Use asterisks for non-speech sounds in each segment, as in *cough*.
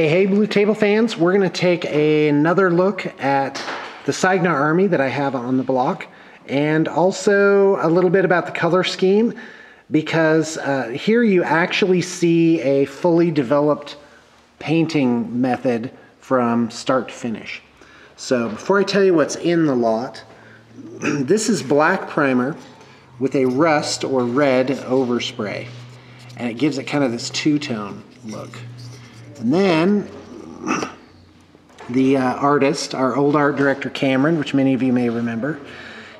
Hey, hey, Blue Table fans, we're going to take a, another look at the Cygnar Army that I have on the block and also a little bit about the color scheme because uh, here you actually see a fully developed painting method from start to finish. So before I tell you what's in the lot, *clears throat* this is black primer with a rust or red overspray and it gives it kind of this two-tone look. And then the uh, artist, our old art director Cameron, which many of you may remember,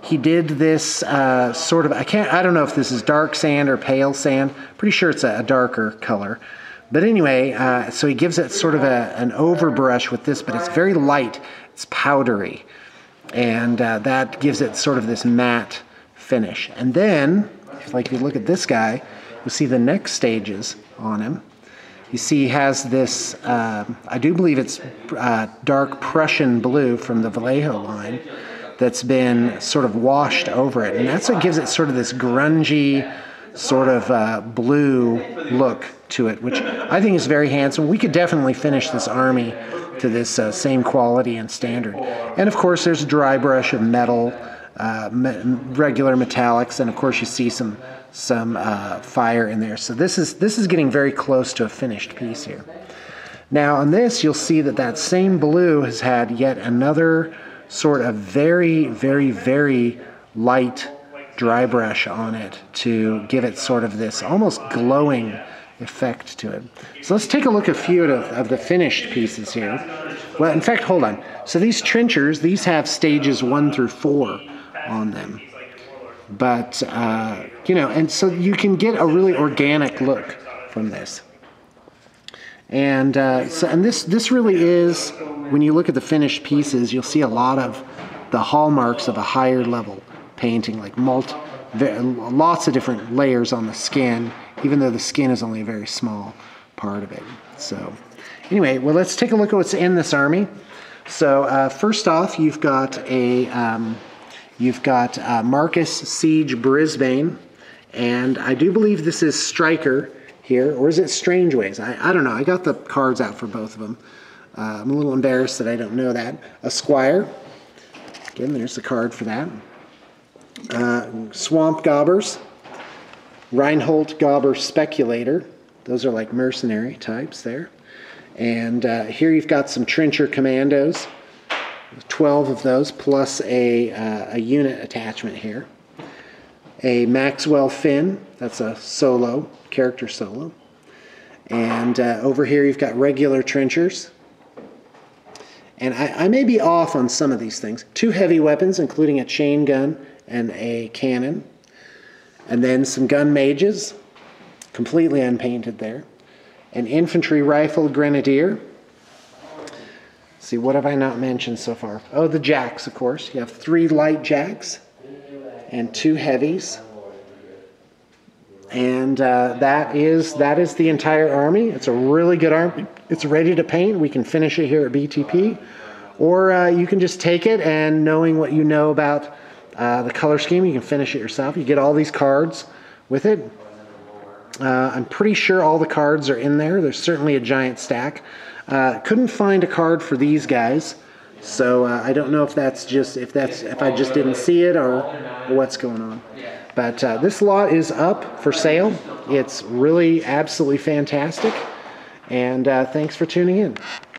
he did this uh, sort of, I can't, I don't know if this is dark sand or pale sand. Pretty sure it's a, a darker color. But anyway, uh, so he gives it sort of a, an overbrush with this, but it's very light. It's powdery. And uh, that gives it sort of this matte finish. And then, if like you look at this guy, you'll see the next stages on him. You see he has this, uh, I do believe it's uh, dark Prussian blue from the Vallejo line that's been sort of washed over it. And that's what gives it sort of this grungy, sort of uh, blue look to it, which I think is very handsome. We could definitely finish this army to this uh, same quality and standard. And of course, there's a dry brush of metal, uh, regular metallics, and of course you see some some uh, fire in there. So this is, this is getting very close to a finished piece here. Now on this, you'll see that that same blue has had yet another sort of very, very, very light dry brush on it to give it sort of this almost glowing effect to it. So let's take a look at a few of, of the finished pieces here. Well, in fact, hold on. So these trenchers, these have stages one through four on them. But, uh, you know, and so you can get a really organic look from this. And, uh, so, and this, this really is, when you look at the finished pieces, you'll see a lot of the hallmarks of a higher level painting, like multi, lots of different layers on the skin, even though the skin is only a very small part of it. So anyway, well, let's take a look at what's in this army. So uh, first off, you've got a um, You've got uh, Markus Siege Brisbane, and I do believe this is Stryker here, or is it Strangeways? I, I don't know. I got the cards out for both of them. Uh, I'm a little embarrassed that I don't know that. Esquire. Again, there's the card for that. Uh, Swamp Gobbers. Reinhold Gobber Speculator. Those are like mercenary types there. And uh, here you've got some Trencher Commandos. 12 of those plus a, uh, a unit attachment here. A Maxwell Finn, that's a solo, character solo. And uh, over here you've got regular trenchers. And I, I, may be off on some of these things. Two heavy weapons, including a chain gun and a cannon. And then some gun mages, completely unpainted there. An infantry rifle grenadier, see, what have I not mentioned so far? Oh, the jacks, of course. You have three light jacks and two heavies. And uh, that is that is the entire army. It's a really good army. It's ready to paint. We can finish it here at BTP. Or uh, you can just take it and knowing what you know about uh, the color scheme, you can finish it yourself. You get all these cards with it. Uh, I'm pretty sure all the cards are in there. There's certainly a giant stack. Uh, couldn't find a card for these guys, so uh, I don't know if that's just if that's if I just didn't see it or, what's going on. But uh, this lot is up for sale. It's really absolutely fantastic, and uh, thanks for tuning in.